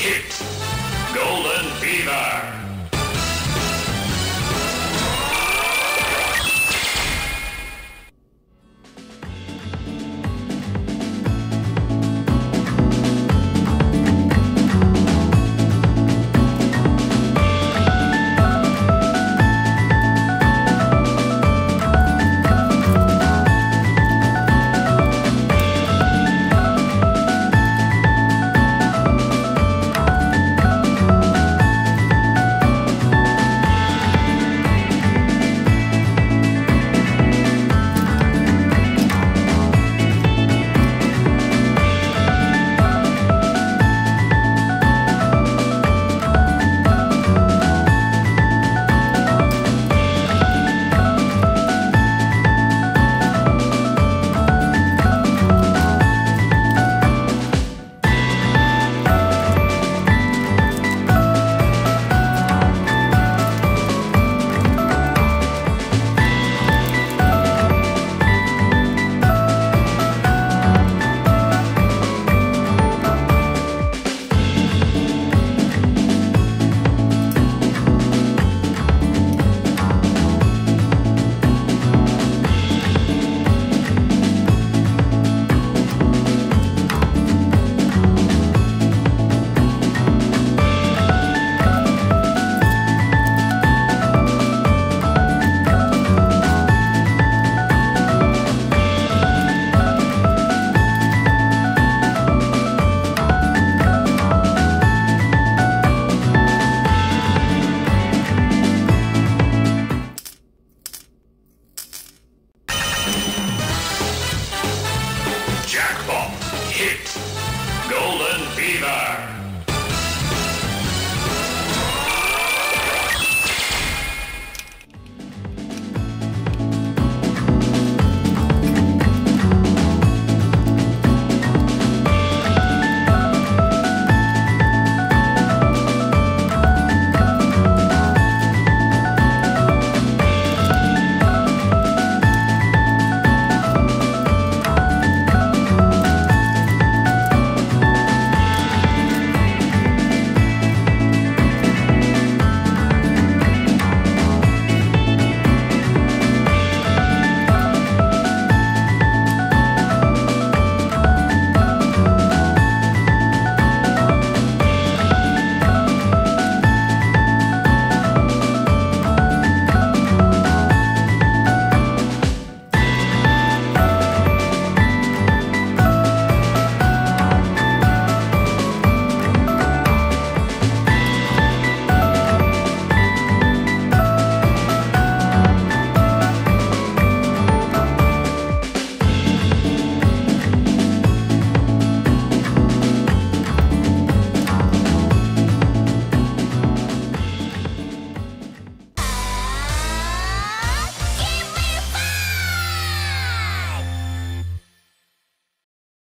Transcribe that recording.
Hit.